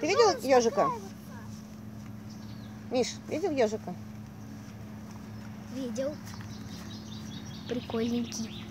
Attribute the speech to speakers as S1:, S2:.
S1: Ты видел ежика? Миш, видел ежика?
S2: Видел. Прикольненький.